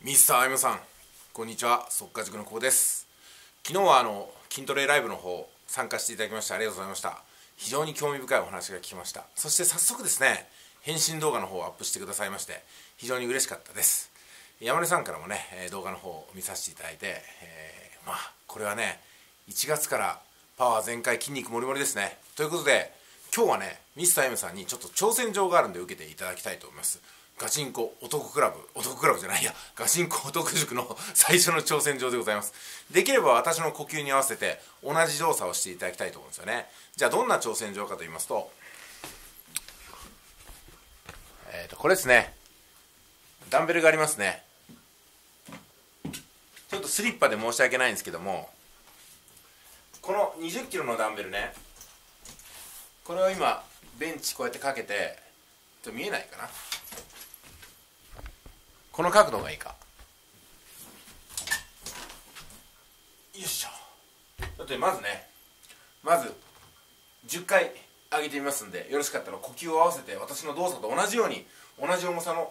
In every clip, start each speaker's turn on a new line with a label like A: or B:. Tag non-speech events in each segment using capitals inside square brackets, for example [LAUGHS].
A: ミスターアイムさんこんにちは。速稼塾の久保です。昨日はあの筋トレライブの方参加していただきましてありがとうございました。非常に興味深いお話が聞きました。そして早速ですね返信動画の方をアップしてくださいまして非常に嬉しかったです。山根さんからもね動画の方を見させていただいて、えー、まあこれはね1月からパワー全開筋肉もりもりですね。ということで今日はねミスター M さんにちょっと挑戦状があるんで受けていただきたいと思います。ガチンコ男クラブ男クラブじゃないやガチンコ男塾の [LAUGHS] 最初の挑戦状でございます。できれば私の呼吸に合わせて同じ動作をしていただきたいと思うんですよね。じゃあどんな挑戦状かと言いますとえっ、ー、とこれですね。ダンベルがありますね。ちょっとスリッパで申し訳ないんですけどもこの2 0キロのダンベルねこれを今ベンチこうやってかけてちょっと見えないかな。この角度がいいか。よいしょ。だってまずねまず10回上げてみますんでよろしかったら呼吸を合わせて私の動作と同じように同じ重さの、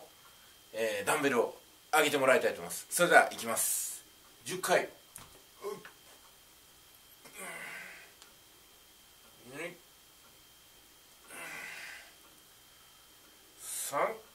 A: えー、ダンベルを上げてもらいたいと思います。それではいきます。10回。3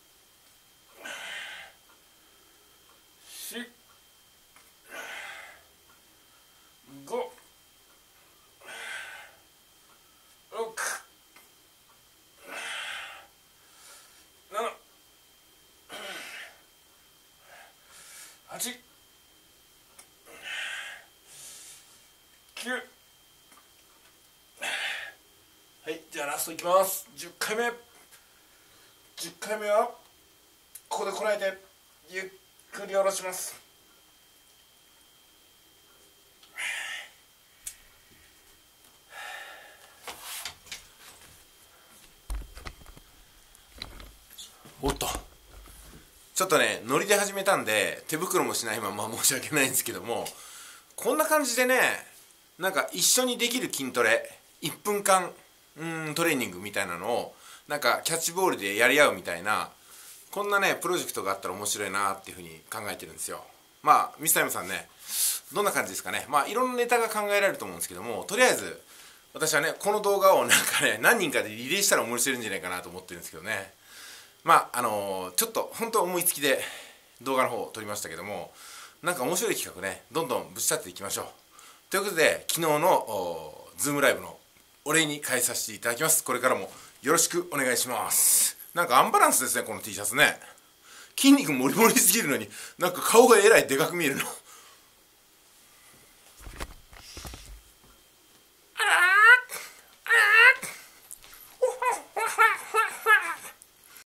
A: はいじゃあラストいきます。10回目。10回目はここでこらえてゆっくり下ろします。おっと。ちょっとねノリで始めたんで手袋もしないまま申し訳ないんですけどもこんな感じでねなんか一緒にできる筋トレ1分間うんトレーニングみたいなのをなんかキャッチボールでやり合うみたいなこんなねプロジェクトがあったら面白いなっていうふうに考えてるんですよ。まあミスタイムさんねどんな感じですかね。まあいろんなネタが考えられると思うんですけどもとりあえず私はねこの動画をなんかね何人かでリレーしたら面白いんじゃないかなと思ってるんですけどね。まああのー、ちょっと本当思いつきで動画の方を撮りましたけどもなんか面白い企画ねどんどんぶち立っていきましょう。ということで昨日のズームライブのお礼に変えさせていただきます。これからもよろしくお願いします。なんかアンバランスですねこの T シャツね。筋肉もりもりすぎるのになんか顔がえらいでかく見えるの。